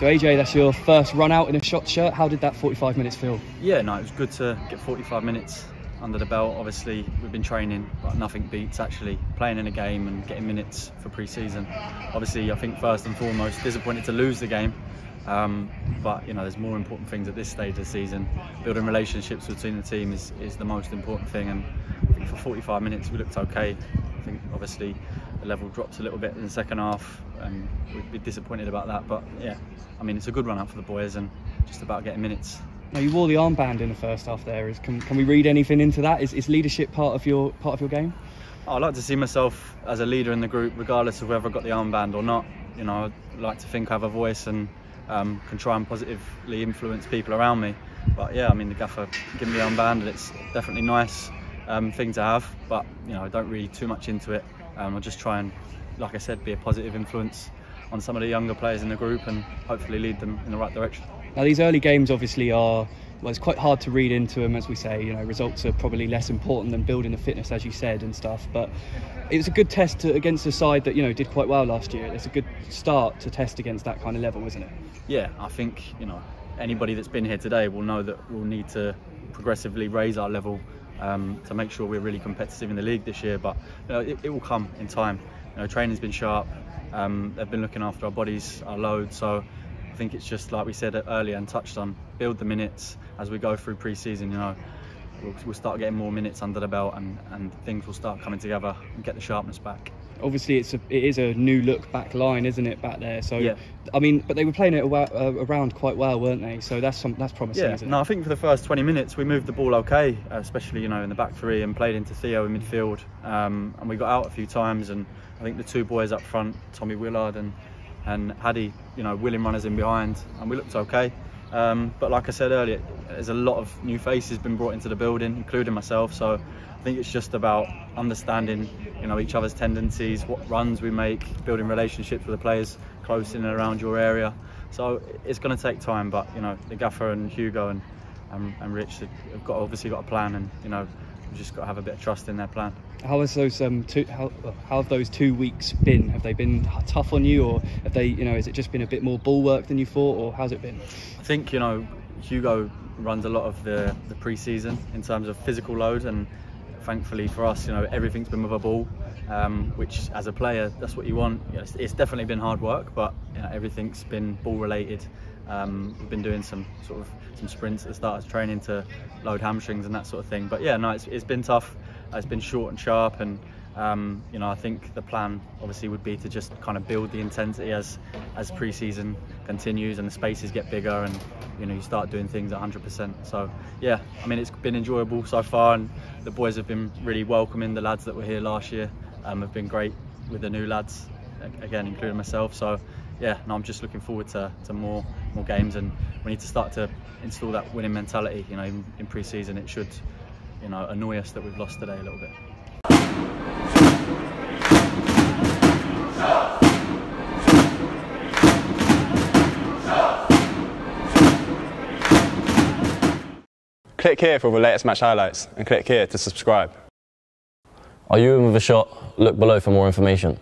So AJ, that's your first run out in a Shots shirt. How did that 45 minutes feel? Yeah, no, it was good to get 45 minutes under the belt. Obviously, we've been training, but nothing beats actually playing in a game and getting minutes for pre-season. Obviously, I think first and foremost, disappointed to lose the game. Um, but you know, there's more important things at this stage of the season. Building relationships between the team is, is the most important thing, and I think for 45 minutes we looked okay. I think obviously the level drops a little bit in the second half, and we'd be disappointed about that. But yeah, I mean, it's a good run out for the boys, and just about getting minutes. Now you wore the armband in the first half. There is. Can, can we read anything into that? Is, is leadership part of your part of your game? I like to see myself as a leader in the group, regardless of whether I got the armband or not. You know, I like to think I have a voice and um, can try and positively influence people around me. But yeah, I mean, the gaffer gave me the armband, and it's definitely nice um, thing to have. But you know, I don't read too much into it. Um, I'll just try and, like I said, be a positive influence on some of the younger players in the group and hopefully lead them in the right direction. Now these early games obviously are well, it's quite hard to read into them, as we say. You know, results are probably less important than building the fitness, as you said, and stuff. But it was a good test to, against a side that you know did quite well last year. It's a good start to test against that kind of level, isn't it? Yeah, I think you know anybody that's been here today will know that we'll need to progressively raise our level um, to make sure we're really competitive in the league this year. But you know, it, it will come in time. You know, training's been sharp. Um, they've been looking after our bodies, our load. So I think it's just like we said earlier and touched on, build the minutes as we go through pre-season. You know, we'll, we'll start getting more minutes under the belt, and, and things will start coming together and get the sharpness back obviously it's a it is a new look back line, isn't it, back there? So yeah. I mean, but they were playing it uh, around quite well, weren't they? So that's some that's promising. Yeah, no, I think for the first 20 minutes we moved the ball okay, especially you know in the back three and played into Theo in midfield, um, and we got out a few times, and I think the two boys up front, Tommy Willard and and Haddy, you know, willing runners in behind, and we looked okay. Um, but like I said earlier, there's a lot of new faces been brought into the building, including myself. So I think it's just about understanding, you know, each other's tendencies, what runs we make, building relationships with the players close in and around your area. So it's going to take time, but you know, the gaffer and Hugo and and, and Rich have got obviously got a plan, and you know, we've just got to have a bit of trust in their plan. How has those um two how, how have those two weeks been? Have they been tough on you, or have they you know has it just been a bit more ball work than you thought, or how's it been? I think you know Hugo runs a lot of the the pre-season in terms of physical load, and thankfully for us, you know everything's been with a ball, um, which as a player that's what you want. You know, it's, it's, definitely been hard work, but you know, everything's been ball related. Um, we've been doing some sort of some sprints at the start of training to load hamstrings and that sort of thing. But yeah, no, it's, it's been tough. It's been short and sharp, and um, you know, I think the plan obviously would be to just kind of build the intensity as as pre-season continues and the spaces get bigger, and you know, you start doing things 100%. So yeah, I mean, it's been enjoyable so far, and the boys have been really welcoming. The lads that were here last year um, have been great with the new lads, again, including myself. So yeah, no, I'm just looking forward to, to more more games, and we need to start to install that winning mentality. You know, in, in pre-season, it should you know annoy us that we've lost today a little bit. Click here for the latest match highlights and click here to subscribe. Are you in with a shot? Look below for more information.